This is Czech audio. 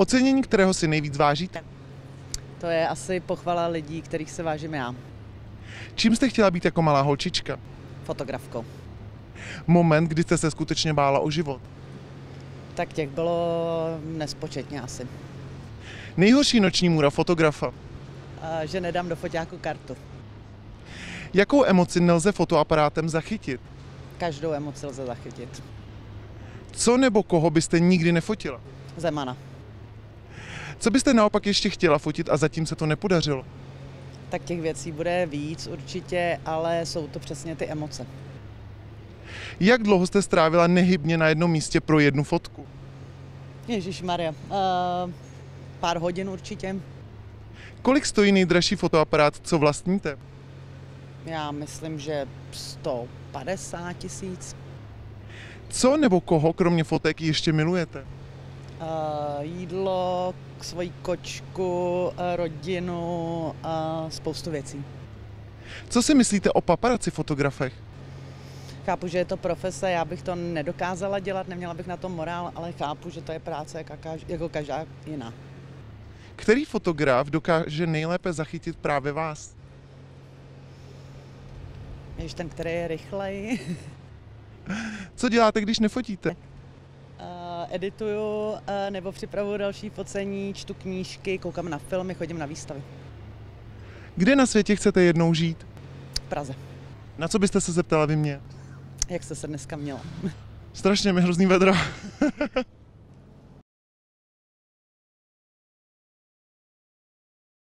Ocenění, kterého si nejvíc vážíte? To je asi pochvala lidí, kterých se vážím já. Čím jste chtěla být jako malá holčička? Fotografkou. Moment, kdy jste se skutečně bála o život. Tak těch bylo nespočetně asi. Nejhorší noční můra fotografa. A že nedám do foťáku kartu. Jakou emoci nelze fotoaparátem zachytit? Každou emoci lze zachytit. Co nebo koho byste nikdy nefotila? Zemana. Co byste naopak ještě chtěla fotit a zatím se to nepodařilo? Tak těch věcí bude víc určitě, ale jsou to přesně ty emoce. Jak dlouho jste strávila nehybně na jednom místě pro jednu fotku? Ježíš Maria. Uh, pár hodin určitě. Kolik stojí nejdražší fotoaparát, co vlastníte? Já myslím, že 150 tisíc. Co nebo koho, kromě fotek, ještě milujete? Uh, jídlo, svoji kočku, uh, rodinu a spoustu věcí. Co si myslíte o paparaci fotografech? Chápu, že je to profese, já bych to nedokázala dělat, neměla bych na to morál, ale chápu, že to je práce jako, kaž, každá jiná. Který fotograf dokáže nejlépe zachytit právě vás? Jež ten, který je rychlej. Co děláte, když nefotíte? Edituju uh, nebo připravuju další focení, čtu knížky, koukám na filmy, chodím na výstavy. Kde na světě chcete jednou žít? V Praze. Na co byste se zeptala vy mě? Jak jste se dneska měla? Strašně mi hrozný vedro.